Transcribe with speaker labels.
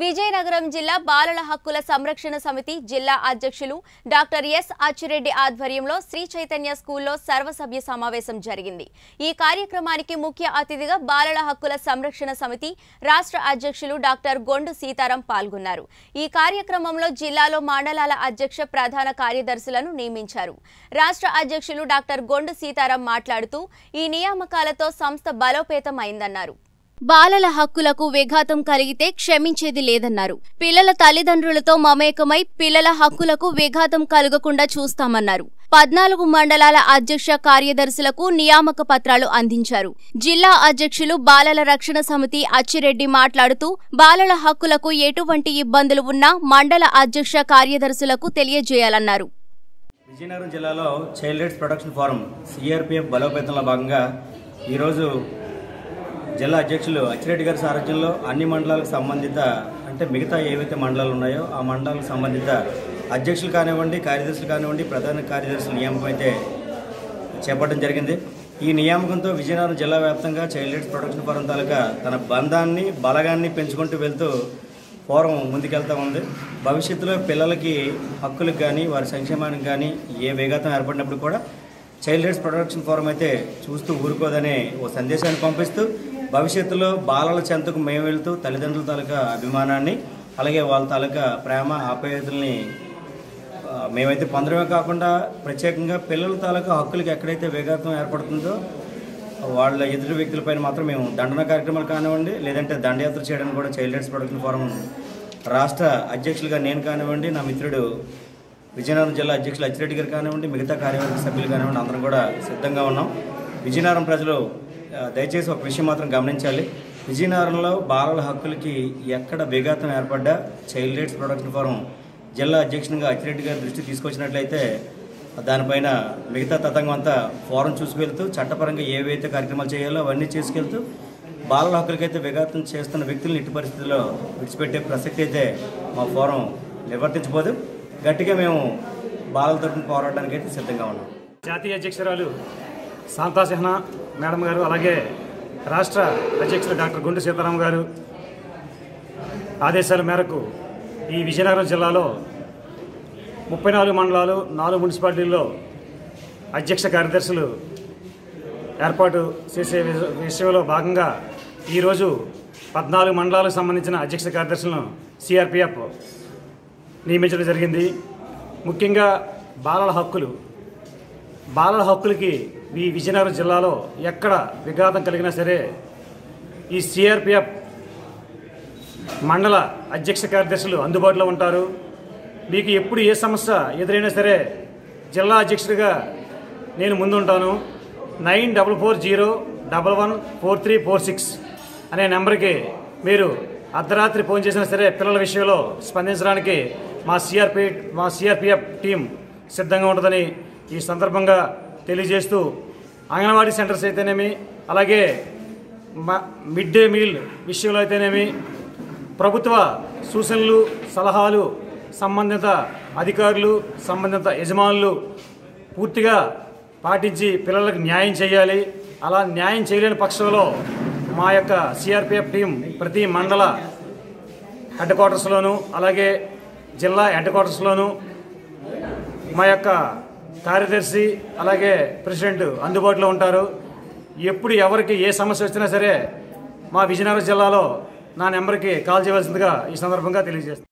Speaker 1: విజయనగరం జిల్లా బాలల హక్కుల సంరక్షణ సమితి జిల్లా అధ్యక్షులు డాక్టర్ ఎస్ అచ్చిరెడ్డి ఆధ్వర్యంలో శ్రీ చైతన్య స్కూల్లో సర్వసభ్య సమావేశం జరిగింది. ఈ కార్యక్రమానికి ముఖ్య అతిథిగా బాలల హక్కుల సంరక్షణ సమితి రాష్ట్ర అధ్యక్షులు డాక్టర్ గొండు సీతారాం పాల్గొన్నారు. ఈ కార్యక్రమంలో జిల్లాలో మండలాల అధ్యక్ష ప్రధాన కార్యదర్శులను నియమించారు. రాష్ట్ర అధ్యక్షులు డాక్టర్ గొండు సీతారాం మాట్లాడుతూ ఈ నియామకాలతో సంస్థ బలోపేతం అయిందన్నారు బాలల హక్కులకు విఘాతం కలిగితే క్షమించేది లేదన్నారు. పిల్లల తల్లిదండ్రులతో మమేకమై పిల్లల హక్కులకు విఘాతం కలగకుండా చూస్తామన్నారు. పద్నాలుగు మండలాల అధ్యక్ష కార్యదర్శులకు నియామక పత్రాలు అందించారు. జిల్లా అధ్యక్షులు బాలల రక్షణ సమితి అచ్చిరెడ్డి మాట్లాడుతూ బాలల హక్కులకు ఎటువంటి ఇబ్బందులు ఉన్నా మండల అధ్యక్ష కార్యదర్శులకు తెలియజేయాలన్నారు.
Speaker 2: విజయనగరం జిల్లాలో child rights protection forum CRPF బలోపేతంలో భాగంగా ఈరోజు జిల్లా అధ్యక్షులు అచ్చిరెడ్డి గారి సారథ్యంలో అన్ని మండలాలకు సంబంధిత అంటే మిగతా ఏవైతే మండలాలు ఉన్నాయో ఆ మండలాలకు సంబంధిత అధ్యక్షులు కానివ్వండి కార్యదర్శులు కానివ్వండి ప్రధాన కార్యదర్శుల నియామకం అయితే చేపట్టడం జరిగింది. ఈ నియామకంతో విజయనగరం జిల్లా వ్యాప్తంగా చైల్డ్ లైట్స్ ప్రొటెక్షన్ ఫోరం తాలూకా తన బంధాన్ని బలగాన్ని పెంచుకుంటూ వెళ్తూ ఫోరం ముందుకెళ్తా ఉంది. భవిష్యత్తులో పిల్లలకి హక్కులకు కానీ వారి సంక్షేమానికి కానీ ఏ వేగతం ఏర్పడినప్పుడు కూడా చైల్డ్ రైట్స్ ప్రొటెక్షన్ ఫోరం అయితే చూస్తూ ఊరుకోదనే ఓ సందేశాన్ని పంపిస్తూ భవిష్యత్తులో బాలల చెంతకు మేము వెళ్తూ తల్లిదండ్రుల తాలూకా అభిమానాన్ని అలాగే వాళ్ళ తాలూకా ప్రేమ ఆప్యాయతల్ని మేమైతే పొందడమే కాకుండా ప్రత్యేకంగా పిల్లల తాలూకా హక్కులకి ఎక్కడైతే వేగాత్వం ఏర్పడుతుందో వాళ్ళ ఎదుటి వ్యక్తులపైన మాత్రం మేము దండన కార్యక్రమాలు కానివ్వండి లేదంటే దండయాత్ర చేయడానికి కూడా చైల్డ్ రైట్స్ ప్రొటెక్షన్ ఫోరం రాష్ట్ర అధ్యక్షులుగా నేను కానివ్వండి నా మిత్రుడు విజయనగరం జిల్లా అధ్యక్షులు అచ్చిరెడ్డి గారు కానివ్వండి మిగతా కార్యవర్గ సభ్యులు కానివ్వండి అందరం కూడా సిద్ధంగా ఉన్నాం. విజయనగరం ప్రజలు దయచేసి ఒక విషయం మాత్రం గమనించాలి. విజయనగరంలో బాలల హక్కులకి ఎక్కడ విఘాతం ఏర్పడ్డా చైల్డ్ రైట్స్ ప్రొటెక్షన్ ఫోరం జిల్లా అధ్యక్షునిగా అచ్చిరెడ్డి గారి దృష్టి తీసుకొచ్చినట్లయితే దానిపైన మిగతా తతంగం అంతా ఫోరం చూసుకెళ్తూ చట్టపరంగా ఏవైతే కార్యక్రమాలు చేయాలో అవన్నీ చేసుకెళ్తూ బాలల హక్కులకైతే విఘాతం చేస్తున్న వ్యక్తులను ఇటు పరిస్థితుల్లో విడిచిపెట్టే ప్రసక్తి అయితే మా ఫోరం నివర్తించబోదు గట్టిగా మేము బాలల తరపున పోరాడడానికి అయితే సిద్ధంగా ఉన్నాం.
Speaker 3: జాతీయ అధ్యక్షురాలు శాంతా సిన్హా మేడం గారు అలాగే రాష్ట్ర అధ్యక్షులు డాక్టర్ గుండు సీతారాం గారు ఆదేశాల మేరకు ఈ విజయనగరం జిల్లాలో ముప్పై నాలుగు మండలాలు నాలుగు మున్సిపాలిటీల్లో అధ్యక్ష కార్యదర్శులు ఏర్పాటు చేసే విషయంలో భాగంగా ఈరోజు పద్నాలుగు మండలాలకు సంబంధించిన అధ్యక్ష కార్యదర్శులను సిఆర్పిఎఫ్ నియమించడం జరిగింది. ముఖ్యంగా బాలల హక్కులు. బాలల హక్కులకి ఈ విజయనగరం జిల్లాలో ఎక్కడ విఘాతం కలిగినా సరే ఈ సిఆర్పిఎఫ్ మండల అధ్యక్ష కార్యదర్శులు అందుబాటులో ఉంటారు. మీకు ఎప్పుడు ఏ సమస్య ఎదురైనా సరే జిల్లా అధ్యక్షుడిగా నేను ముందుంటాను. Nine double four zero double one four three four six అనే నెంబర్కి మీరు అర్ధరాత్రి ఫోన్ చేసినా సరే పిల్లల విషయంలో స్పందించడానికి మా సిఆర్పి మా సిఆర్పిఎఫ్ టీం సిద్ధంగా ఉంటుందని ఈ సందర్భంగా తెలియజేస్తూ అంగన్వాడీ సెంటర్స్ అయితేనేమి అలాగే మిడ్ డే మీల్ విషయంలో అయితేనేమి ప్రభుత్వ సూచనలు సలహాలు సంబంధిత అధికారులు సంబంధిత యజమానులు పూర్తిగా పాటించి పిల్లలకు న్యాయం చేయాలి. అలా న్యాయం చేయలేని పక్షంలో మా యొక్క సిఆర్పిఎఫ్ టీం ప్రతి మండల హెడ్ క్వార్టర్స్లోను అలాగే జిల్లా హెడ్ క్వార్టర్స్లోను మా యొక్క కార్యదర్శి అలాగే ప్రెసిడెంట్ అందుబాటులో ఉంటారు. ఎప్పుడు ఎవరికి ఏ సమస్య వచ్చినా సరే మా విజయనగరం జిల్లాలో నా నెంబర్కి కాల్ చేయవలసిందిగా ఈ సందర్భంగా తెలియజేస్తాను